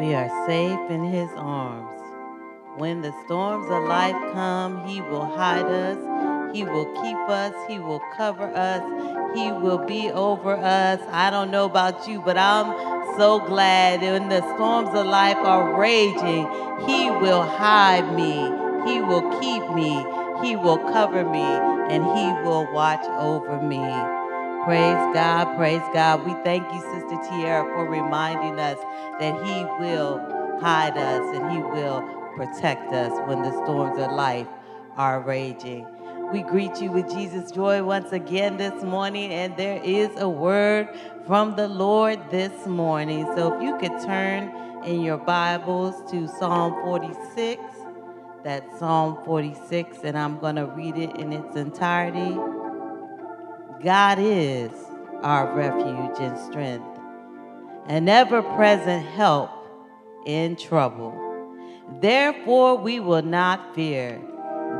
We are safe in his arms. When the storms of life come, he will hide us. He will keep us. He will cover us. He will be over us. I don't know about you, but I'm so glad when the storms of life are raging, he will hide me. He will keep me. He will cover me and he will watch over me. Praise God, praise God. We thank you, Sister Tierra, for reminding us that He will hide us and He will protect us when the storms of life are raging. We greet you with Jesus' joy once again this morning, and there is a word from the Lord this morning. So if you could turn in your Bibles to Psalm 46, that's Psalm 46, and I'm going to read it in its entirety. God is our refuge and strength, an ever present help in trouble. Therefore, we will not fear,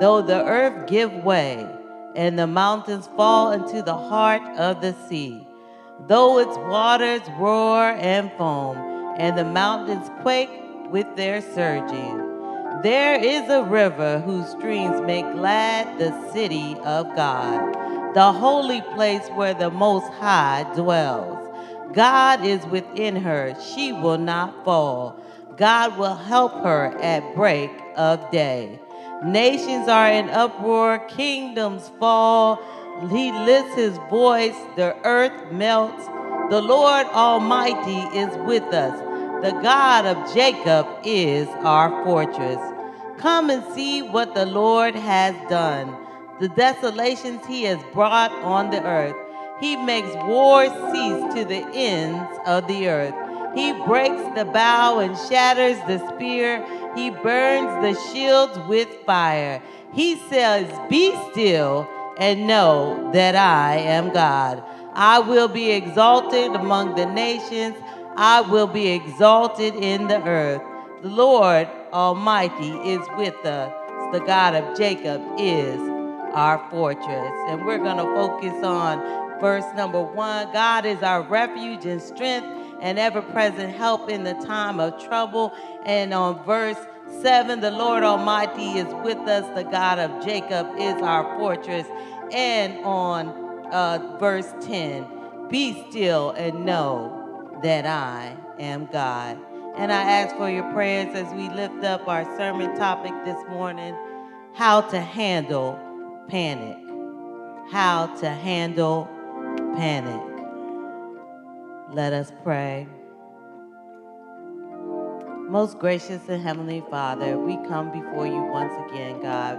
though the earth give way and the mountains fall into the heart of the sea, though its waters roar and foam, and the mountains quake with their surging. There is a river whose streams make glad the city of God the holy place where the Most High dwells. God is within her, she will not fall. God will help her at break of day. Nations are in uproar, kingdoms fall. He lifts his voice, the earth melts. The Lord Almighty is with us. The God of Jacob is our fortress. Come and see what the Lord has done the desolations he has brought on the earth. He makes war cease to the ends of the earth. He breaks the bow and shatters the spear. He burns the shields with fire. He says, Be still and know that I am God. I will be exalted among the nations. I will be exalted in the earth. The Lord Almighty is with us. The God of Jacob is our fortress. And we're going to focus on verse number one God is our refuge and strength and ever present help in the time of trouble. And on verse 7, the Lord Almighty is with us, the God of Jacob is our fortress. And on uh, verse 10, be still and know that I am God. And I ask for your prayers as we lift up our sermon topic this morning how to handle panic. How to handle panic. Let us pray. Most gracious and heavenly Father, we come before you once again, God,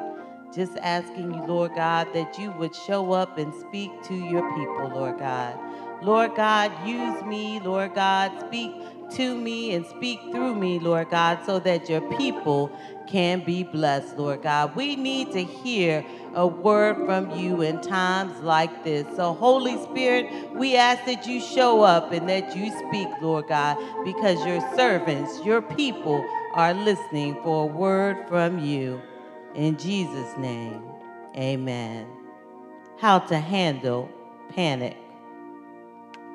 just asking you, Lord God, that you would show up and speak to your people, Lord God. Lord God, use me, Lord God, speak to me and speak through me, Lord God, so that your people can be blessed, Lord God. We need to hear a word from you in times like this. So, Holy Spirit, we ask that you show up and that you speak, Lord God, because your servants, your people, are listening for a word from you. In Jesus' name, amen. How to handle panic.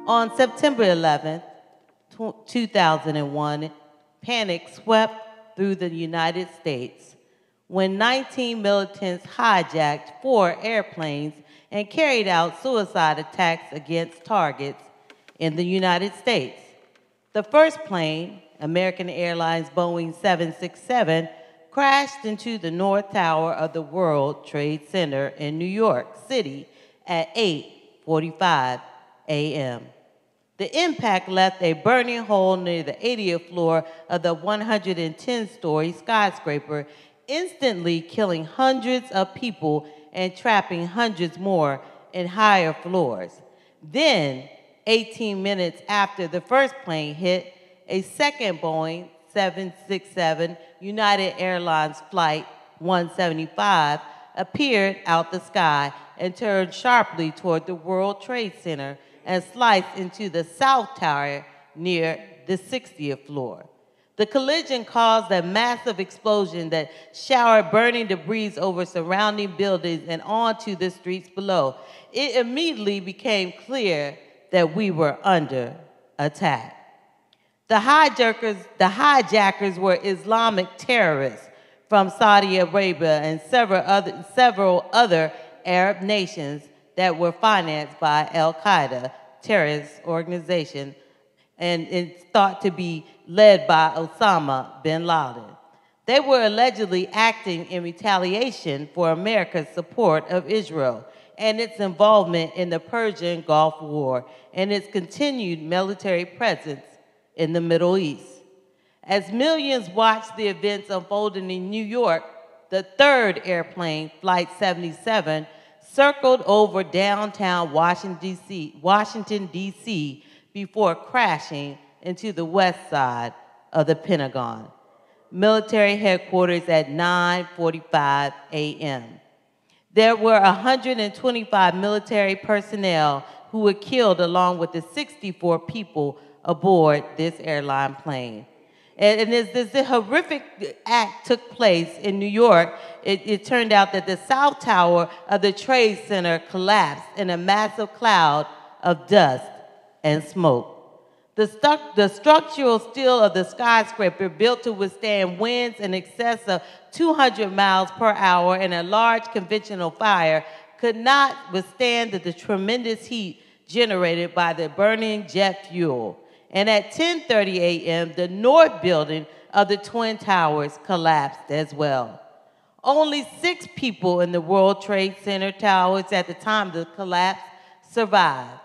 On September 11th, 2001, panic swept through the United States when 19 militants hijacked four airplanes and carried out suicide attacks against targets in the United States. The first plane, American Airlines Boeing 767, crashed into the North Tower of the World Trade Center in New York City at 8:45 a.m. The impact left a burning hole near the 80th floor of the 110 story skyscraper, instantly killing hundreds of people and trapping hundreds more in higher floors. Then, 18 minutes after the first plane hit, a second Boeing 767 United Airlines Flight 175 appeared out the sky and turned sharply toward the World Trade Center and sliced into the south tower near the 60th floor. The collision caused a massive explosion that showered burning debris over surrounding buildings and onto the streets below. It immediately became clear that we were under attack. The hijackers, the hijackers were Islamic terrorists from Saudi Arabia and several other, several other Arab nations that were financed by Al Qaeda, terrorist organization, and it's thought to be led by Osama bin Laden. They were allegedly acting in retaliation for America's support of Israel and its involvement in the Persian Gulf War and its continued military presence in the Middle East. As millions watched the events unfolding in New York, the third airplane, Flight 77, circled over downtown Washington, D.C., before crashing into the west side of the Pentagon. Military headquarters at 9:45 a.m. There were 125 military personnel who were killed along with the 64 people aboard this airline plane. And, as this horrific act took place in New York, it, it turned out that the South Tower of the Trade Center collapsed in a massive cloud of dust and smoke. The, stu the, structural steel of the skyscraper, built to withstand winds in excess of 200 miles per hour and a large conventional fire, could not withstand the, the tremendous heat generated by the burning jet fuel. And at 10:30 a.m., the north building of the Twin Towers collapsed as well. Only six people in the World Trade Center towers at the time of the collapse survived,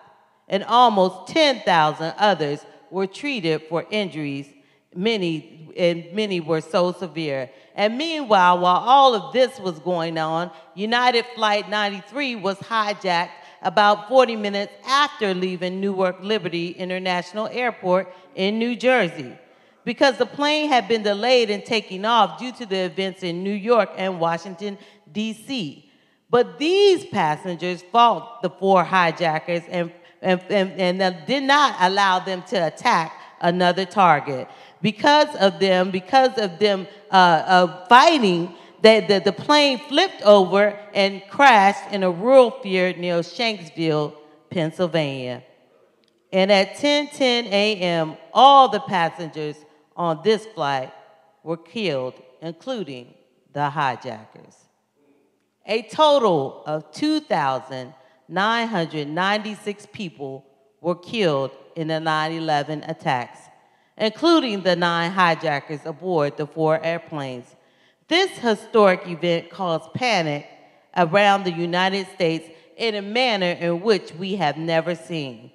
and almost 10,000 others were treated for injuries. Many and many were so severe. And meanwhile, while all of this was going on, United Flight 93 was hijacked about 40 minutes after leaving Newark Liberty International Airport in New Jersey because the plane had been delayed in taking off due to the events in New York and Washington, D.C. But these passengers fought the four hijackers and, and, and, and did not allow them to attack another target. Because of them, because of them uh, uh, fighting, the, the, the plane flipped over and crashed in a rural field near Shanksville, Pennsylvania. And at 10:10 a.m., all the passengers on this flight were killed, including the hijackers. A total of 2,996 people were killed in the 9 11 attacks, including the nine hijackers aboard the four airplanes this historic event caused panic around the United States in a manner in which we have never seen.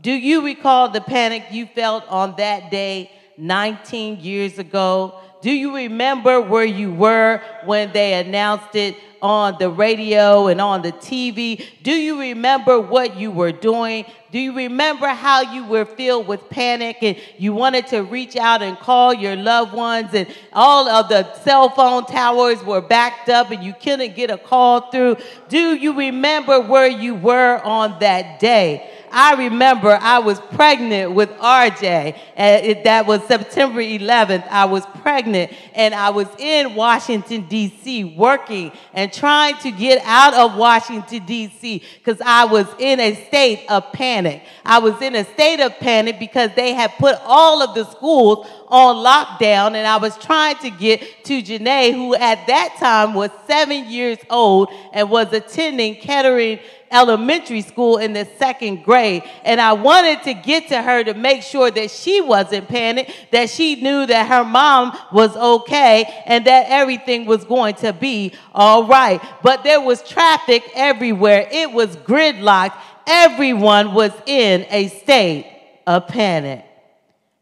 Do you recall the panic you felt on that day 19 years ago? Do you remember where you were when they announced it on the radio and on the TV? Do you remember what you were doing? Do you remember how you were filled with panic and you wanted to reach out and call your loved ones and all of the cell phone towers were backed up and you couldn't get a call through? Do you remember where you were on that day? I remember I was pregnant with RJ. And it, that was September 11th. I was pregnant and I was in Washington, D.C., working and trying to get out of Washington, D.C., because I was in a state of panic. I was in a state of panic because they had put all of the schools on lockdown, and I was trying to get to Janae, who at that time was seven years old and was attending Kettering elementary school in the second grade. And I wanted to get to her to make sure that she wasn't panicked, that she knew that her mom was okay, and that everything was going to be all right. But there was traffic everywhere, it was gridlocked. Everyone was in a state of panic.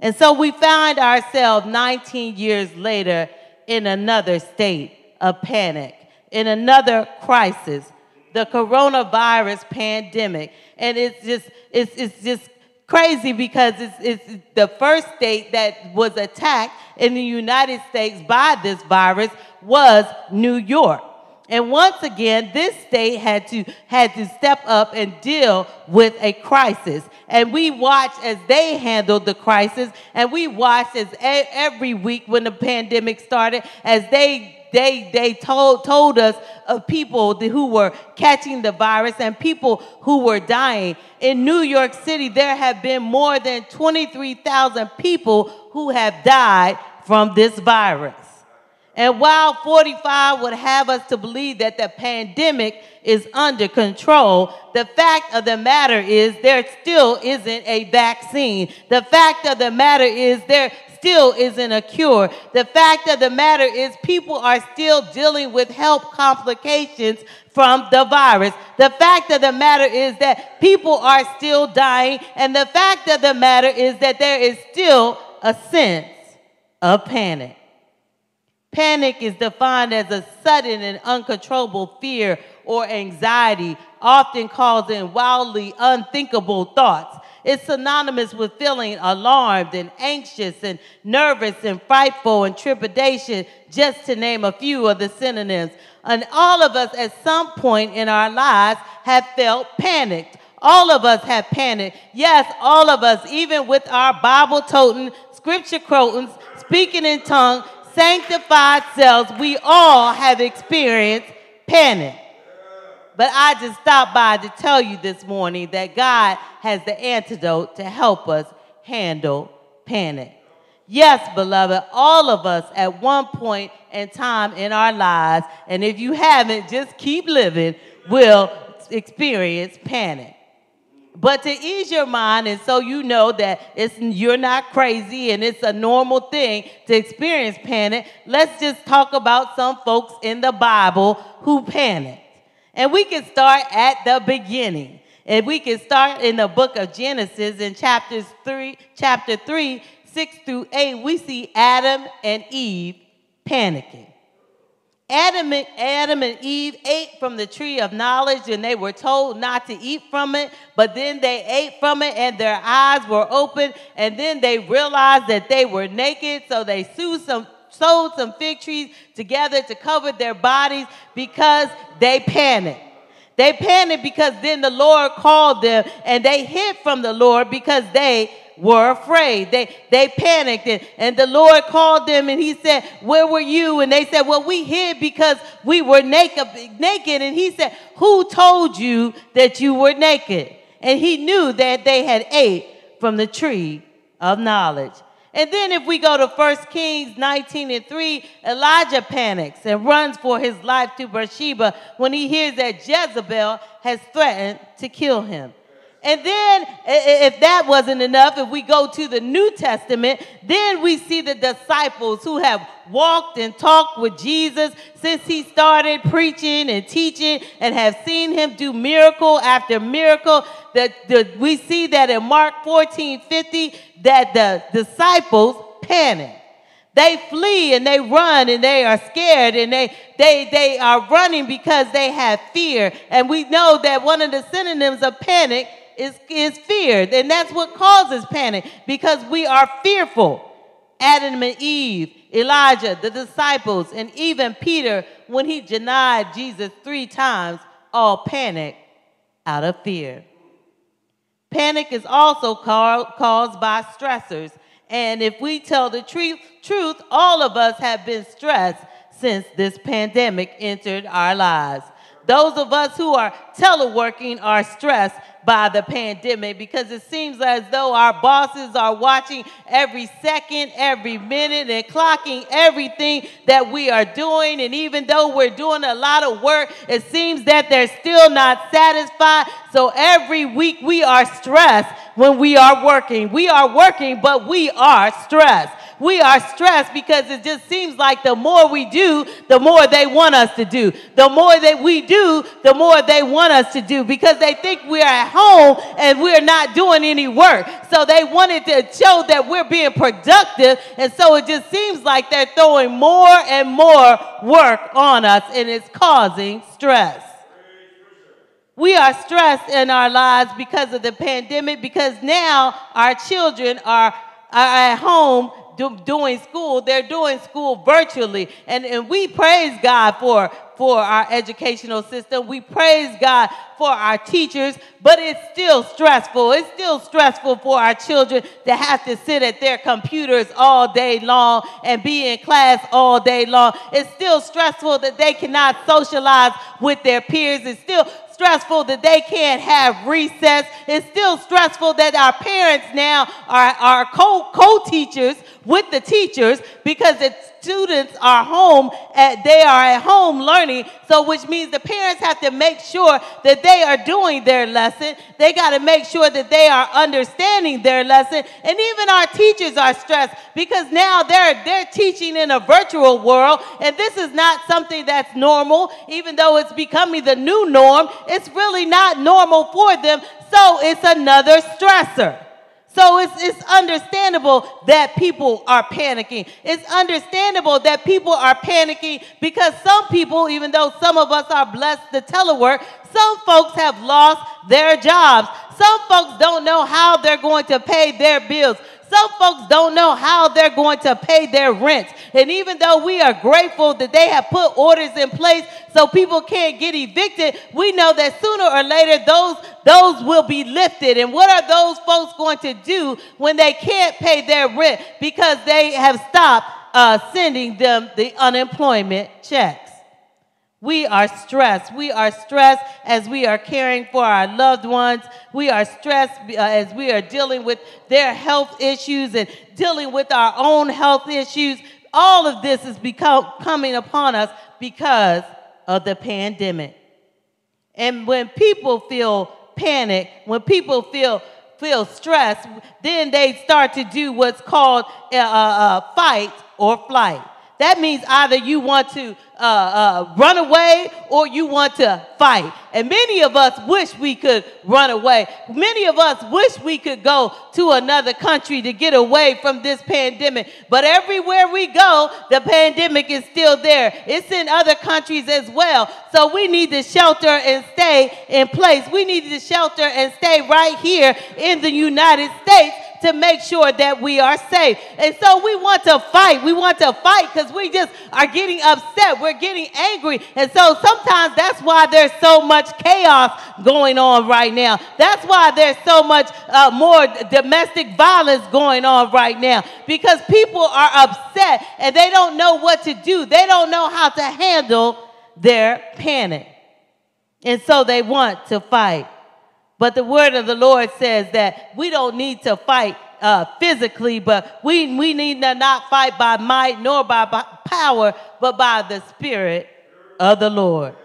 And so we find ourselves 19 years later in another state of panic, in another crisis, the coronavirus pandemic. And it's just, it's, it's just crazy because it's, it's the first state that was attacked in the United States by this virus was New York. And once again, this state had to, had to step up and deal with a crisis. And we watched as they handled the crisis, and we watched as every week when the pandemic started, as they they, they told, told us of people who were catching the virus and people who were dying. In New York City, there have been more than 23,000 people who have died from this virus. And while 45 would have us to believe that the pandemic is under control, the fact of the matter is there still isn't a vaccine. The fact of the matter is there still isn't a cure. The fact of the matter is people are still dealing with health complications from the virus. The fact of the matter is that people are still dying. And the fact of the matter is that there is still a sense of panic. Panic is defined as a sudden and uncontrollable fear or anxiety, often causing wildly unthinkable thoughts. It's synonymous with feeling alarmed and anxious and nervous and frightful and trepidation, just to name a few of the synonyms. And all of us at some point in our lives have felt panicked. All of us have panicked. Yes, all of us, even with our Bible toting, scripture quoting, speaking in tongue, sanctified selves, we all have experienced panic. But I just stopped by to tell you this morning that God has the antidote to help us handle panic. Yes, beloved, all of us at one point in time in our lives, and if you haven't, just keep living, will experience panic. But to ease your mind, and so you know that it's, you're not crazy and it's a normal thing to experience panic, let's just talk about some folks in the Bible who panicked. And we can start at the beginning. And we can start in the book of Genesis in chapters 3, chapter 3, 6 through 8. We see Adam and Eve panicking. Adam and, Adam and Eve ate from the tree of knowledge and they were told not to eat from it, but then they ate from it and their eyes were open and then they realized that they were naked, so they sewed some, sewed some fig trees together to cover their bodies because they panicked. They panicked because then the Lord called them and they hid from the Lord because they were afraid. They, they panicked. And, and the Lord called them and he said, Where were you? And they said, Well, we hid because we were naked. naked. And he said, Who told you that you were naked? And he knew that they had ate from the tree of knowledge. And then if we go to 1 Kings 19 and 3, Elijah panics and runs for his life to Beersheba when he hears that Jezebel has threatened to kill him. And then, if that wasn't enough, if we go to the New Testament, then we see the disciples who have walked and talked with Jesus since he started preaching and teaching and have seen him do miracle after miracle. That we see that in Mark 14 50, that the disciples panic. They flee and they run and they are scared and they, they, they are running because they have fear. And we know that one of the synonyms of panic is, is fear. And that's what causes panic because we are fearful. Adam and Eve, Elijah, the disciples, and even Peter, when he denied Jesus three times, all panicked out of fear. Panic is also caused by stressors. And if we tell the truth, all of us have been stressed since this pandemic entered our lives. Those of us who are teleworking are stressed by the pandemic because it seems as though our bosses are watching every second, every minute, and clocking everything that we are doing. And even though we're doing a lot of work, it seems that they're still not satisfied. So every week we are stressed when we are working. We are working, but we are stressed we are stressed because it just seems like the more we do, the more they want us to do. The more that we do, the more they want us to do because they think we're at home and we're not doing any work. So they wanted to show that we're being productive. And so it just seems like they're throwing more and more work on us and it's causing stress. We are stressed in our lives because of the pandemic because now our children are, are at home do, doing school, they're doing school virtually. And, and we praise God for, for our educational system. We praise God for our teachers, but it's still stressful. It's still stressful for our children to have to sit at their computers all day long and be in class all day long. It's still stressful that they cannot socialize with their peers. It's still stressful that they can't have recess. It's still stressful that our parents now are, are co, co-teachers with the teachers because the students are home at, they are at home learning. So which means the parents have to make sure that they are doing their lesson. They got to make sure that they are understanding their lesson. And even our teachers are stressed because now they're they're teaching in a virtual world. And this is not something that's normal. Even though it's becoming the new norm it's really not normal for them. So it's another stressor so it's, it's understandable that people are panicking. It's understandable that people are panicking because some people, even though some of us are blessed to telework, some folks have lost their jobs. Some folks don't know how they're going to pay their bills. Some folks don't know how they're going to pay their rent. And even though we are grateful that they have put orders in place so people can't get evicted, we know that sooner or later those, those will be lifted. And what are those folks going to do when they can't pay their rent because they have stopped uh, sending them the unemployment checks? We are stressed. We are stressed as we are caring for our loved ones. We are stressed uh, as we are dealing with their health issues and dealing with our own health issues. All of this is become, coming upon us because of the pandemic. And when people feel panic, when people feel feel stressed, then they start to do what's called a, a, a fight or flight. That means either you want to uh, uh, run away or you want to fight. And many of us wish we could run away. Many of us wish we could go to another country to get away from this pandemic. But everywhere we go, the pandemic is still there. It's in other countries as well. So we need to shelter and stay in place. We need to shelter and stay right here in the United States to make sure that we are safe. And so we want to fight. We want to fight because we just are getting upset. We're getting angry. And so sometimes that's why there's so much chaos going on right now. That's why there's so much uh, more domestic violence going on right now because people are upset and they don't know what to do. They don't know how to handle their panic. And so they want to fight. But the word of the Lord says that we don't need to fight uh, physically, but we, we need to not fight by might nor by, by power, but by the Spirit of the Lord.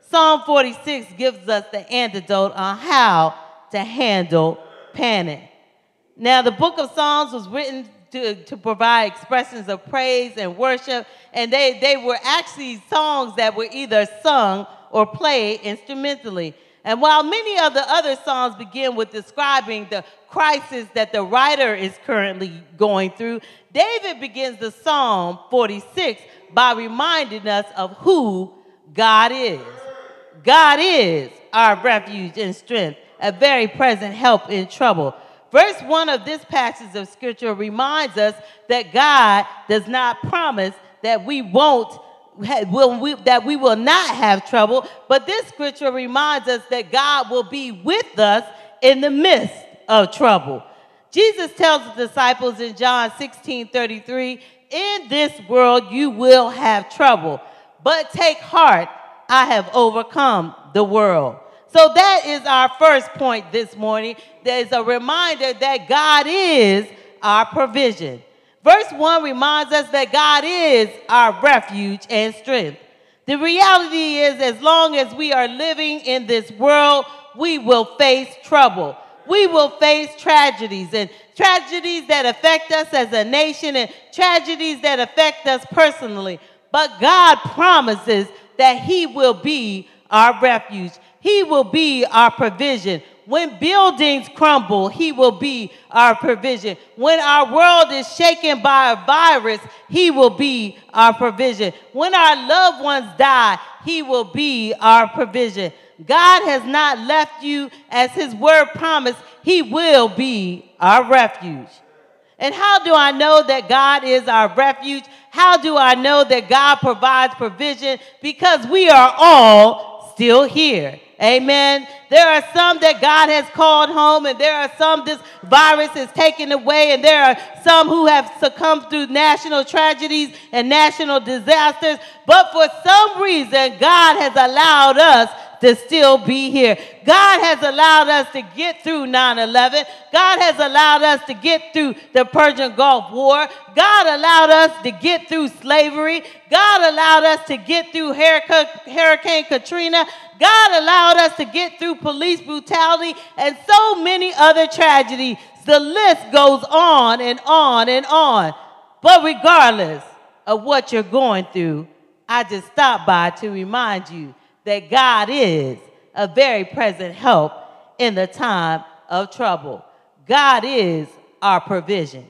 Psalm 46 gives us the antidote on how to handle panic. Now, the book of Psalms was written to, to provide expressions of praise and worship, and they, they were actually songs that were either sung or played instrumentally. And while many of the other songs begin with describing the crisis that the writer is currently going through, David begins the Psalm 46 by reminding us of who God is. God is our refuge and strength, a very present help in trouble. Verse 1 of this passage of scripture reminds us that God does not promise that we won't will we, that we will not have trouble, but this scripture reminds us that God will be with us in the midst of trouble. Jesus tells the disciples in John 16 33, In this world you will have trouble, but take heart, I have overcome the world. So that is our first point this morning. There's a reminder that God is our provision. Verse 1 reminds us that God is our refuge and strength. The reality is, as long as we are living in this world, we will face trouble. We will face tragedies and tragedies that affect us as a nation and tragedies that affect us personally. But God promises that He will be our refuge. He will be our provision. When buildings crumble, He will be our provision. When our world is shaken by a virus, He will be our provision. When our loved ones die, He will be our provision. God has not left you as His word promised, He will be our refuge. And how do I know that God is our refuge? How do I know that God provides provision? Because we are all still here. Amen. There are some that God has called home, and there are some this virus has taken away, and there are some who have succumbed through national tragedies and national disasters. But for some reason, God has allowed us to still be here. God has allowed us to get through 9 11. God has allowed us to get through the Persian Gulf War. God allowed us to get through slavery. God allowed us to get through Hurricane Katrina. God allowed us to get through police brutality and so many other tragedies. The list goes on and on and on. But regardless of what you're going through, I just stopped by to remind you that God is a very present help in the time of trouble. God is our provision.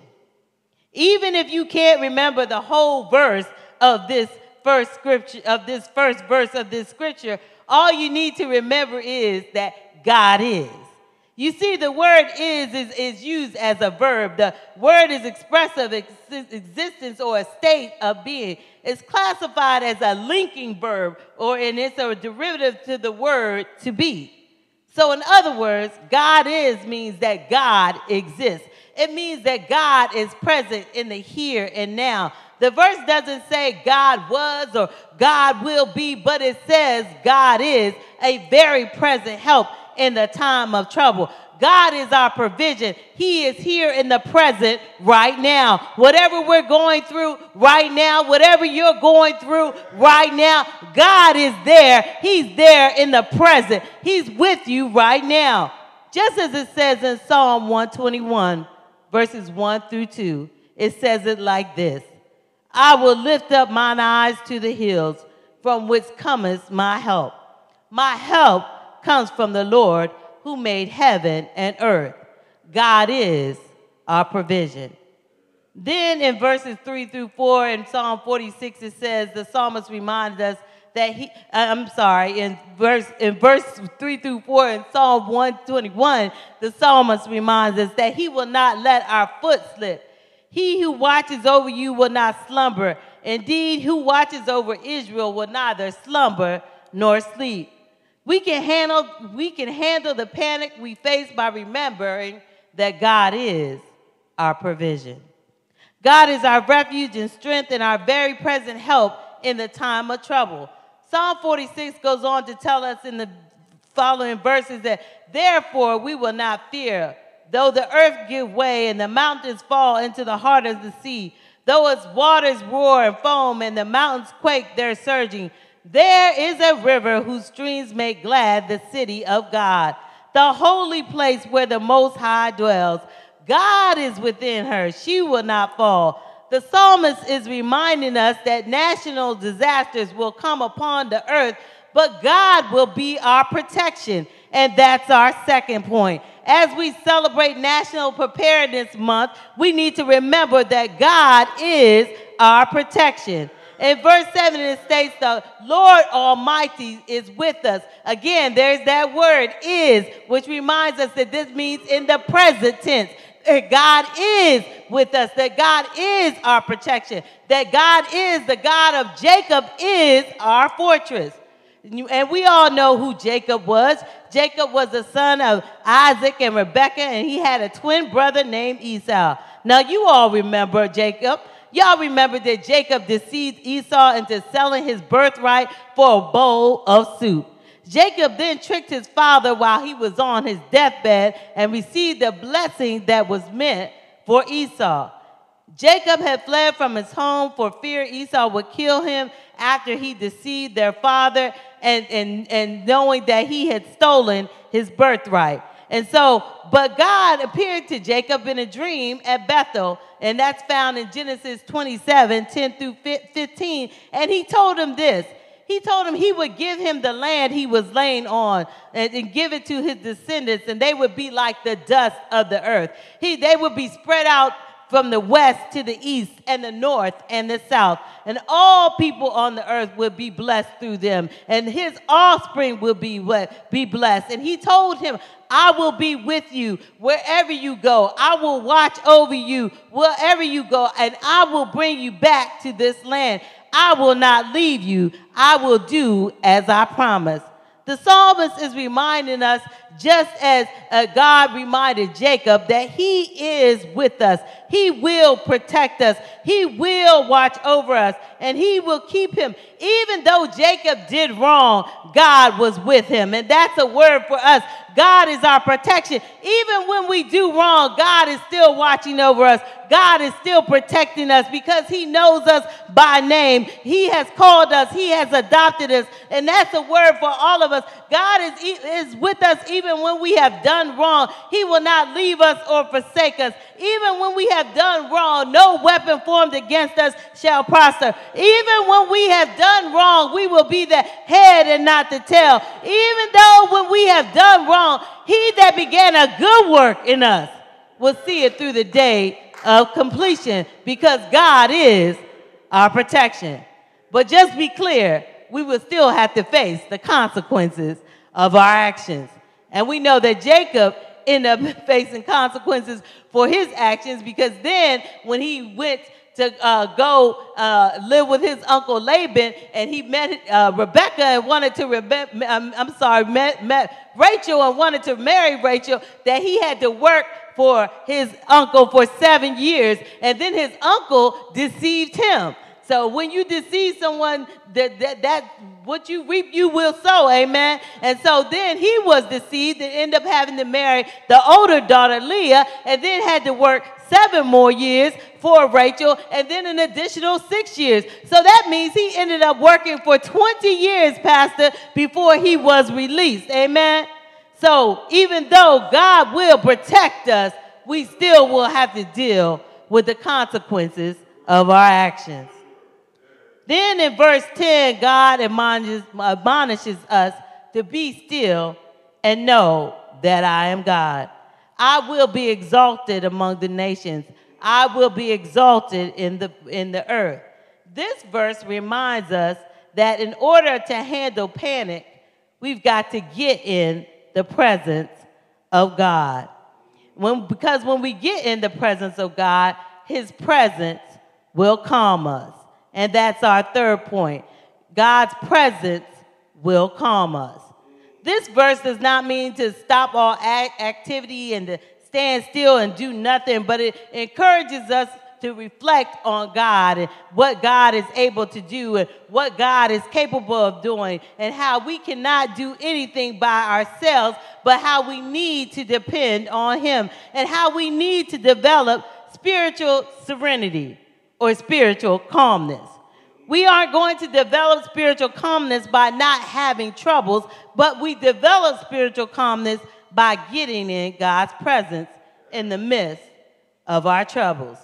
Even if you can't remember the whole verse of this first scripture of this first verse of this scripture, all you need to remember is that God is. You see, the word is, is, is used as a verb. The word is expressive ex- existence or a state of being. It's classified as a linking verb, or and it's a derivative to the word to be. So, in other words, God is means that God exists. It means that God is present in the here and now. The verse doesn't say God was or God will be, but it says God is a very present help in the time of trouble. God is our provision. He is here in the present right now. Whatever we're going through right now, whatever you're going through right now, God is there. He's there in the present. He's with you right now. Just as it says in Psalm 121, verses 1 through 2, it says it like this I will lift up mine eyes to the hills, from which cometh my help. My help comes from the Lord who made heaven and earth. God is our provision. Then in verses 3 through 4 in Psalm 46, it says, the psalmist reminds us that he, uh, I'm sorry, in verse, in verse 3 through 4 in Psalm 121, the psalmist reminds us that he will not let our foot slip. He who watches over you will not slumber. Indeed, who watches over Israel will neither slumber nor sleep. We can handle, we can handle the panic we face by remembering that God is our provision. God is our refuge and strength and our very present help in the time of trouble. Psalm 46 goes on to tell us in the following verses that therefore we will not fear, though the earth give way and the mountains fall into the heart of the sea, though its waters roar and foam and the mountains quake their surging. There is a river whose streams make glad the city of God, the holy place where the Most High dwells. God is within her, she will not fall. The psalmist is reminding us that national disasters will come upon the earth, but God will be our protection. And that's our second point. As we celebrate National Preparedness Month, we need to remember that God is our protection. In verse 7, it states, The Lord Almighty is with us. Again, there's that word is, which reminds us that this means in the present tense. That God is with us, that God is our protection, that God is the God of Jacob, is our fortress. And we all know who Jacob was. Jacob was the son of Isaac and Rebekah, and he had a twin brother named Esau. Now, you all remember Jacob. Y'all remember that Jacob deceived Esau into selling his birthright for a bowl of soup. Jacob then tricked his father while he was on his deathbed and received the blessing that was meant for Esau. Jacob had fled from his home for fear Esau would kill him after he deceived their father and, and, and knowing that he had stolen his birthright. And so, but God appeared to Jacob in a dream at Bethel, and that's found in Genesis 27 10 through 15. And he told him this He told him he would give him the land he was laying on and, and give it to his descendants, and they would be like the dust of the earth. He, they would be spread out from the west to the east and the north and the south. And all people on the earth will be blessed through them. And his offspring will be be blessed. And he told him, I will be with you wherever you go. I will watch over you wherever you go, and I will bring you back to this land. I will not leave you. I will do as I promised. The psalmist is reminding us, just as uh, God reminded Jacob, that he is with us. He will protect us. He will watch over us, and he will keep him. Even though Jacob did wrong, God was with him. And that's a word for us. God is our protection. Even when we do wrong, God is still watching over us. God is still protecting us because He knows us by name. He has called us, He has adopted us. And that's a word for all of us. God is, is with us even when we have done wrong. He will not leave us or forsake us. Even when we have done wrong, no weapon formed against us shall prosper. Even when we have done wrong, we will be the head and not the tail. Even though when we have done wrong, he that began a good work in us will see it through the day of completion because God is our protection. But just be clear, we will still have to face the consequences of our actions. And we know that Jacob ended up facing consequences for his actions because then when he went to uh, go uh, live with his uncle Laban, and he met uh, Rebecca and wanted to, Rebe- I'm, I'm, sorry, met, met Rachel and wanted to marry Rachel, that he had to work for his uncle for seven years, and then his uncle deceived him. So when you deceive someone, that, that, that what you reap, you will sow. Amen. And so then he was deceived and ended up having to marry the older daughter, Leah, and then had to work seven more years for Rachel, and then an additional six years. So that means he ended up working for 20 years, Pastor, before he was released. Amen. So even though God will protect us, we still will have to deal with the consequences of our actions. Then in verse 10, God admonishes, admonishes us to be still and know that I am God. I will be exalted among the nations. I will be exalted in the, in the earth. This verse reminds us that in order to handle panic, we've got to get in the presence of God. When, because when we get in the presence of God, His presence will calm us. And that's our third point. God's presence will calm us. This verse does not mean to stop all activity and to stand still and do nothing, but it encourages us to reflect on God and what God is able to do and what God is capable of doing and how we cannot do anything by ourselves, but how we need to depend on Him and how we need to develop spiritual serenity or spiritual calmness. We aren't going to develop spiritual calmness by not having troubles, but we develop spiritual calmness by getting in God's presence in the midst of our troubles.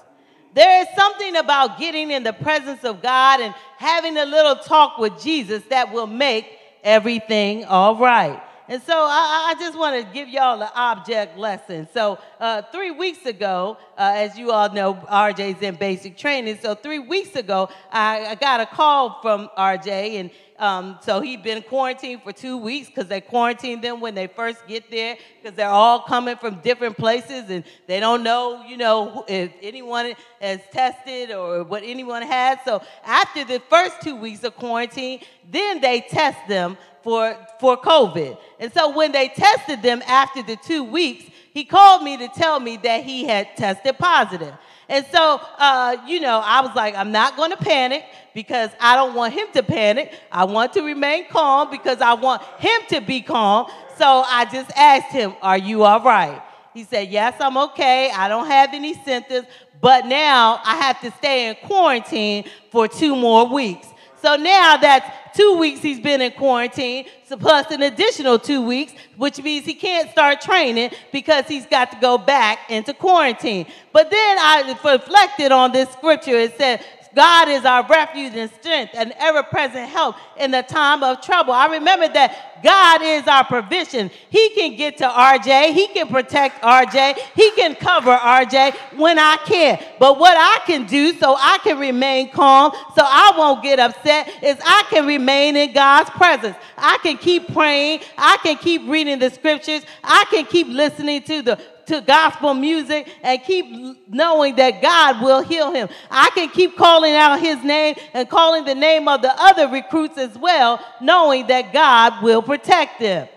There is something about getting in the presence of God and having a little talk with Jesus that will make everything all right. And so I, I just want to give y'all an object lesson. So uh, three weeks ago, uh, as you all know, RJ's in basic training. So three weeks ago, I, I got a call from RJ, and um, so he'd been quarantined for two weeks because they quarantine them when they first get there because they're all coming from different places and they don't know, you know, if anyone has tested or what anyone has. So after the first two weeks of quarantine, then they test them for, for COVID. And so when they tested them after the two weeks, he called me to tell me that he had tested positive. And so, uh, you know, I was like, I'm not going to panic because I don't want him to panic. I want to remain calm because I want him to be calm. So I just asked him, Are you all right? He said, Yes, I'm okay. I don't have any symptoms, but now I have to stay in quarantine for two more weeks. So now that's two weeks he's been in quarantine, so plus an additional two weeks, which means he can't start training because he's got to go back into quarantine. But then I reflected on this scripture. It said, God is our refuge and strength and ever present help in the time of trouble. I remember that God is our provision. He can get to RJ, He can protect RJ, He can cover RJ when I can. But what I can do so I can remain calm, so I won't get upset, is I can remain in God's presence. I can keep praying, I can keep reading the scriptures, I can keep listening to the to gospel music and keep knowing that God will heal him. I can keep calling out his name and calling the name of the other recruits as well, knowing that God will protect them.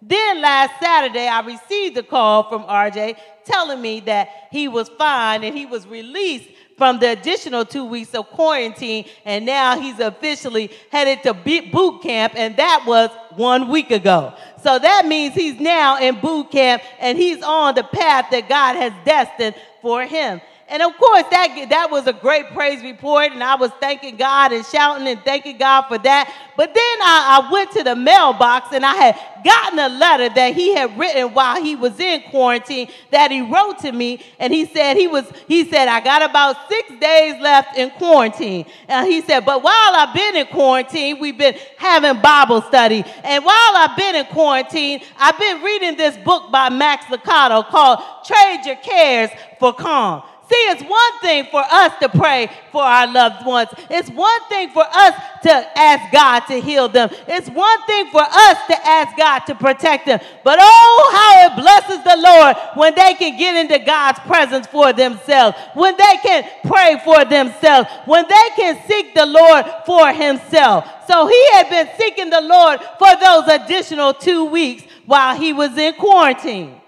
Then last Saturday, I received a call from RJ telling me that he was fine and he was released from the additional two weeks of quarantine, and now he's officially headed to boot camp, and that was one week ago. So that means he's now in boot camp and he's on the path that God has destined for him. And of course, that, that was a great praise report, and I was thanking God and shouting and thanking God for that. But then I, I, went to the mailbox and I had gotten a letter that he had written while he was in quarantine that he wrote to me, and he said he was he said I got about six days left in quarantine. And he said, but while I've been in quarantine, we've been having Bible study, and while I've been in quarantine, I've been reading this book by Max Lucado called "Trade Your Cares for Calm." See, it's one thing for us to pray for our loved ones. It's one thing for us to ask God to heal them. It's one thing for us to ask God to protect them. But oh, how it blesses the Lord when they can get into God's presence for themselves, when they can pray for themselves, when they can seek the Lord for himself. So he had been seeking the Lord for those additional two weeks while he was in quarantine.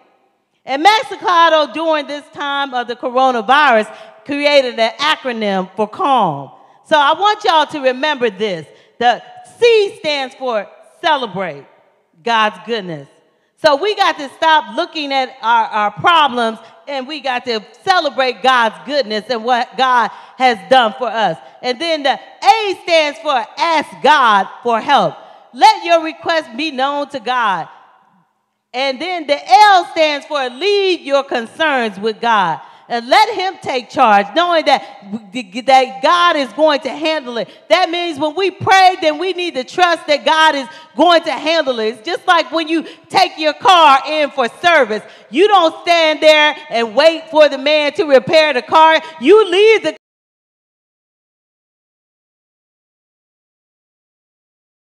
And Max Lucado, during this time of the coronavirus, created an acronym for CALM. So I want y'all to remember this. The C stands for celebrate God's goodness. So we got to stop looking at our, our problems and we got to celebrate God's goodness and what God has done for us. And then the A stands for ask God for help. Let your request be known to God. And then the L stands for leave your concerns with God and let him take charge, knowing that, that God is going to handle it. That means when we pray, then we need to trust that God is going to handle it. It's just like when you take your car in for service. You don't stand there and wait for the man to repair the car. You leave the